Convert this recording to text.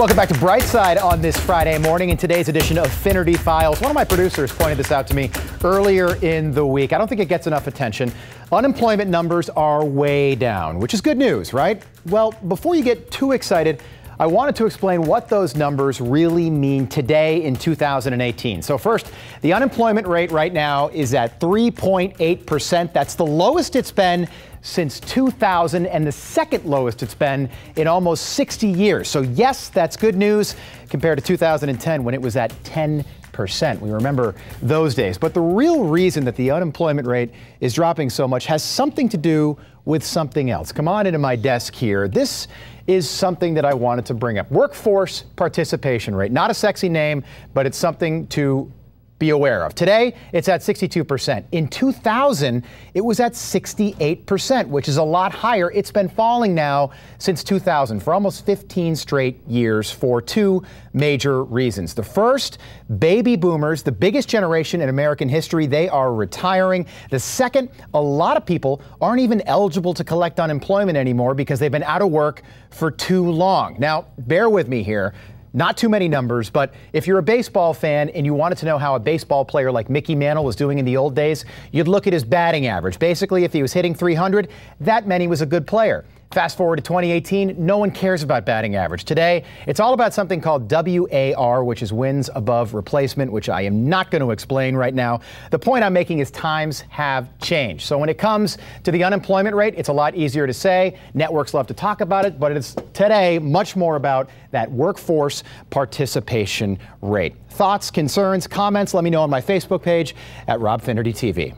Welcome back to Brightside on this Friday morning in today's edition of Finnerty Files. One of my producers pointed this out to me earlier in the week. I don't think it gets enough attention. Unemployment numbers are way down, which is good news, right? Well, before you get too excited, I wanted to explain what those numbers really mean today in 2018. So first, the unemployment rate right now is at 3.8%. That's the lowest it's been since 2000 and the second lowest it's been in almost 60 years. So yes, that's good news compared to 2010 when it was at 10 percent. We remember those days. But the real reason that the unemployment rate is dropping so much has something to do with something else. Come on into my desk here. This is something that I wanted to bring up. Workforce participation rate. Not a sexy name, but it's something to be aware of. Today, it's at 62%. In 2000, it was at 68%, which is a lot higher. It's been falling now since 2000 for almost 15 straight years for two major reasons. The first, baby boomers, the biggest generation in American history, they are retiring. The second, a lot of people aren't even eligible to collect unemployment anymore because they've been out of work for too long. Now, bear with me here. Not too many numbers, but if you're a baseball fan and you wanted to know how a baseball player like Mickey Mantle was doing in the old days, you'd look at his batting average. Basically, if he was hitting 300, that he was a good player. Fast forward to 2018, no one cares about batting average. Today, it's all about something called WAR, which is wins above replacement, which I am not going to explain right now. The point I'm making is times have changed. So when it comes to the unemployment rate, it's a lot easier to say. Networks love to talk about it, but it's today much more about that workforce participation rate. Thoughts, concerns, comments, let me know on my Facebook page at Rob Finnerty TV.